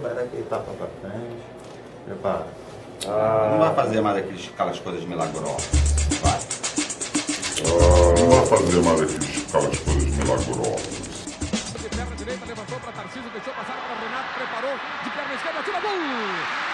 frente. Prepara. Ah. Não vai fazer mais aqueles, aquelas coisas milagrosas. Vai. Ah, não vai fazer mais aqueles, aquelas coisas milagrosas. De perna direita, levantou para Tarcísio, deixou passar para Renato, preparou, de perna esquerda, tira! Gol!